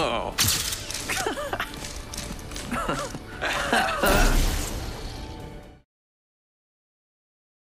Oh.